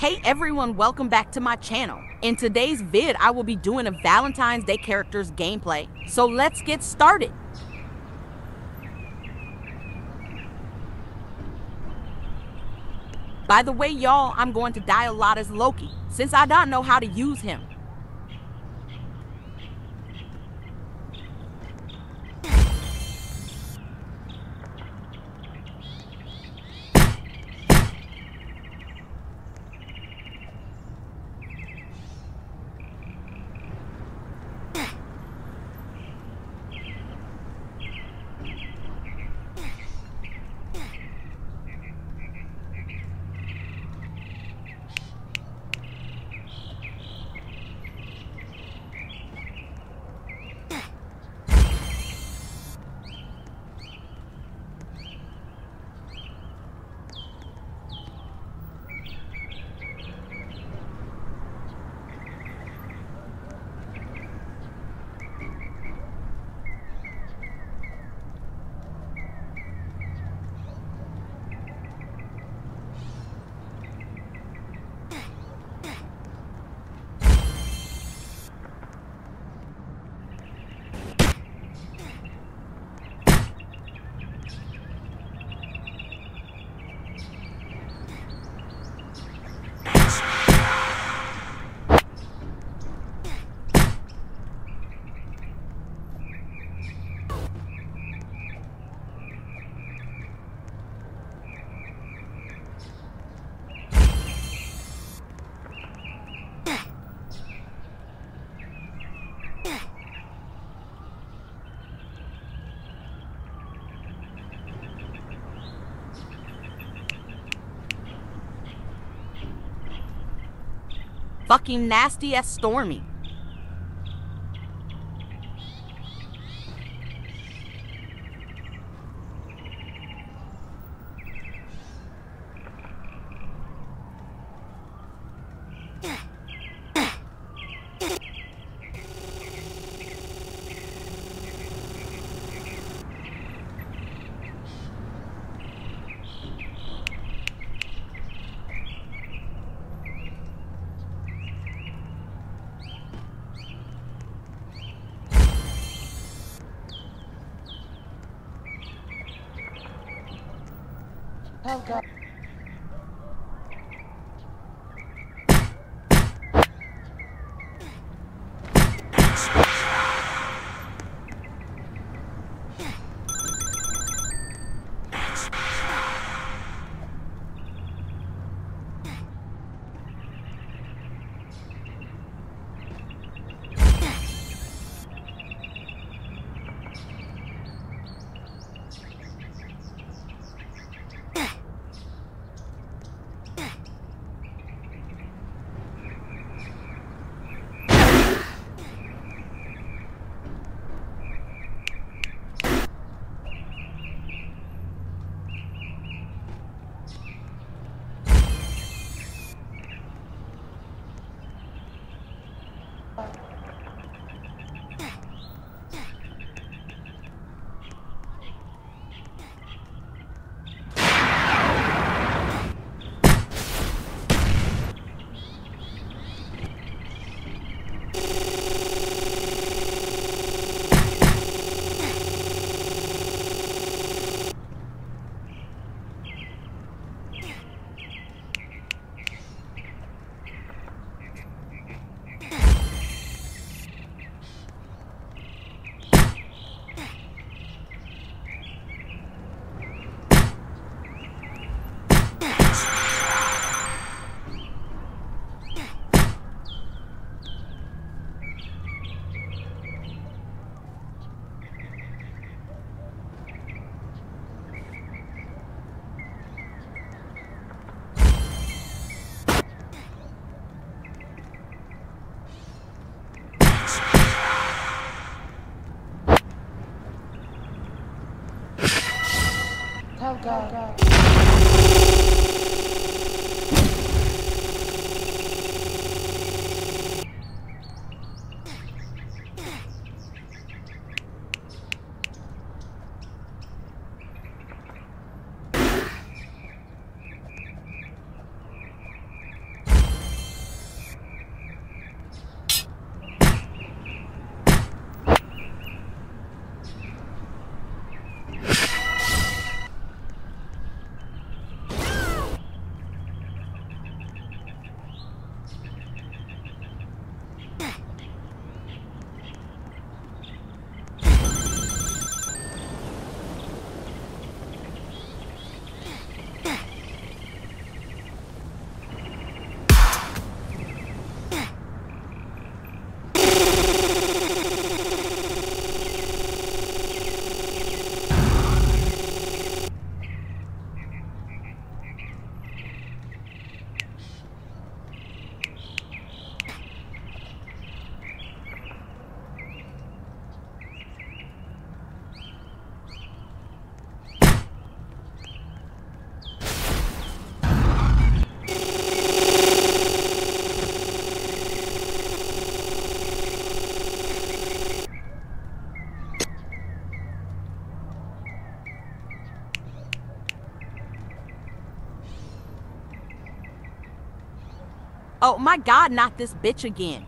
Hey everyone, welcome back to my channel. In today's vid, I will be doing a Valentine's Day characters gameplay. So let's get started. By the way, y'all, I'm going to die a lot as Loki, since I don't know how to use him. Fucking nasty as Stormy. Oh god. Oh god. Oh my god, not this bitch again.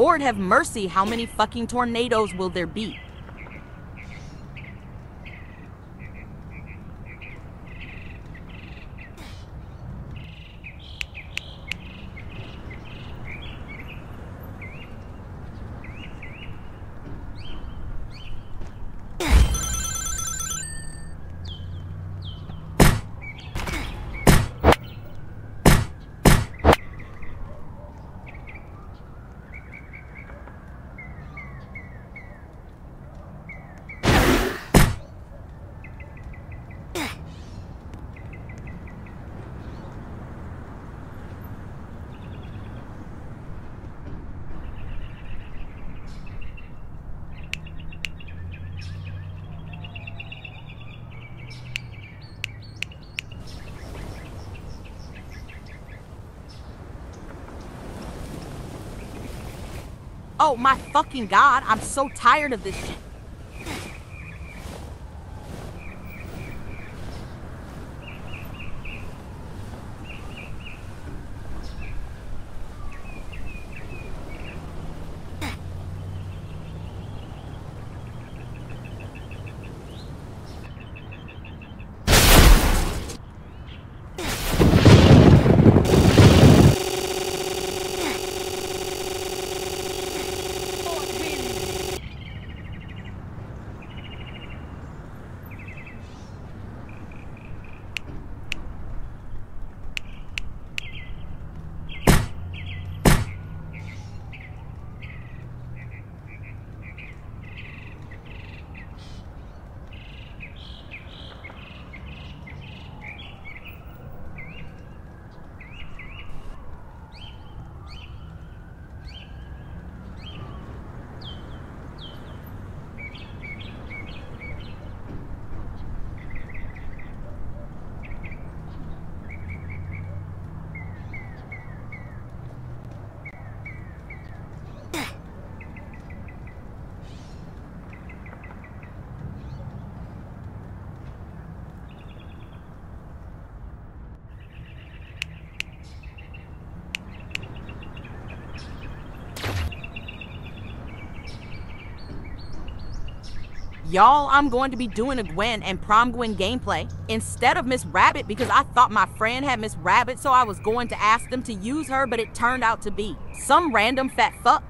Lord have mercy, how many fucking tornadoes will there be? Oh my fucking god, I'm so tired of this shit. Y'all, I'm going to be doing a Gwen and prom Gwen gameplay instead of Miss Rabbit because I thought my friend had Miss Rabbit, so I was going to ask them to use her, but it turned out to be some random fat fuck.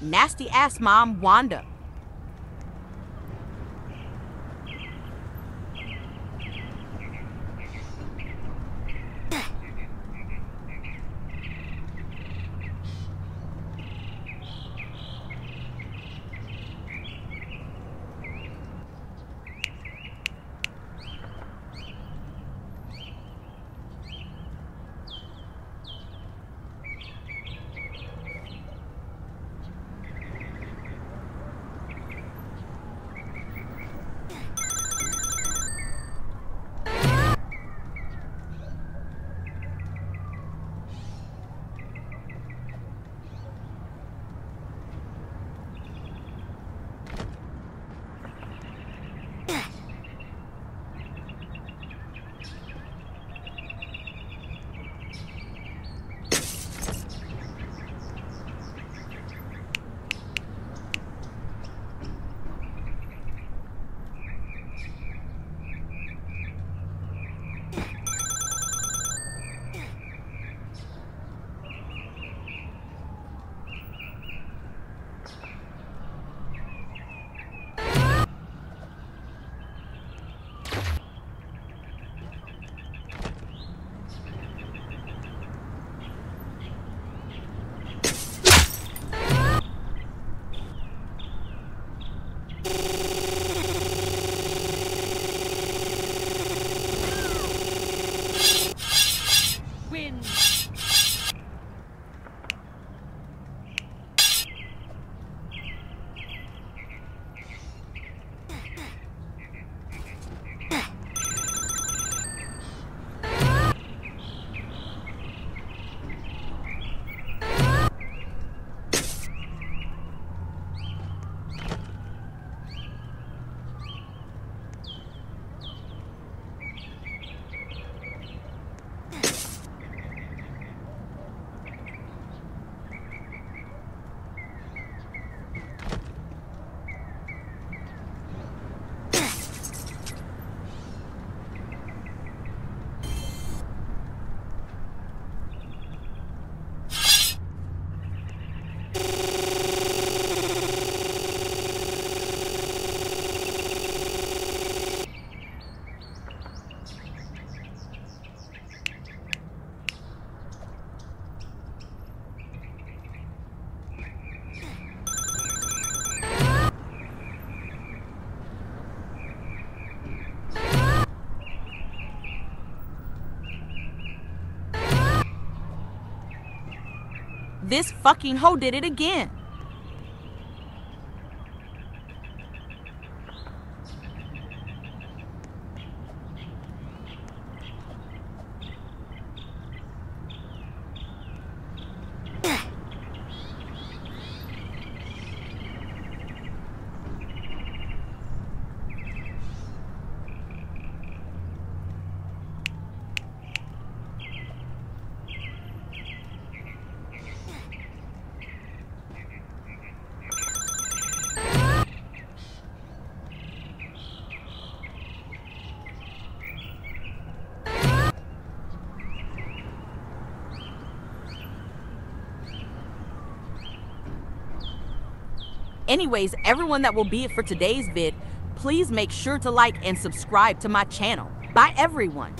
Nasty ass mom, Wanda. This fucking hoe did it again. Anyways, everyone that will be it for today's vid, please make sure to like and subscribe to my channel. Bye everyone.